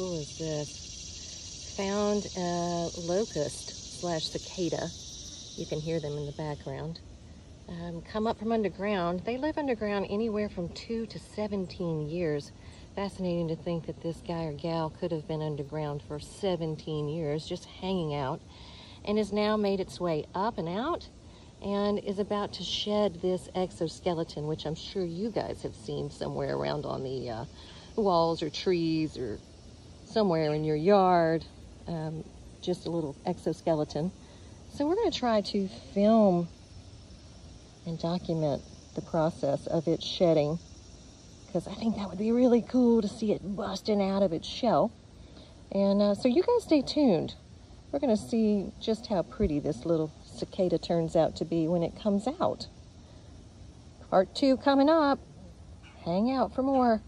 cool is this? Found a locust slash cicada. You can hear them in the background. Um, come up from underground. They live underground anywhere from 2 to 17 years. Fascinating to think that this guy or gal could have been underground for 17 years, just hanging out, and has now made its way up and out and is about to shed this exoskeleton, which I'm sure you guys have seen somewhere around on the uh, walls or trees or somewhere in your yard. Um, just a little exoskeleton. So we're going to try to film and document the process of its shedding because I think that would be really cool to see it busting out of its shell. And uh, so you guys stay tuned. We're going to see just how pretty this little cicada turns out to be when it comes out. Part two coming up. Hang out for more.